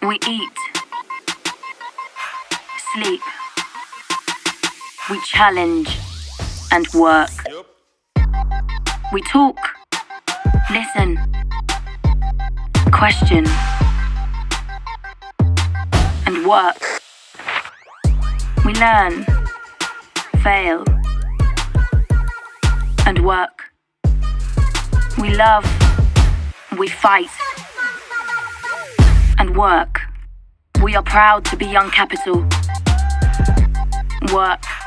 We eat, sleep, we challenge and work. We talk, listen, question, and work. We learn, fail, and work. We love, we fight, and work. We are proud to be Young Capital. Work.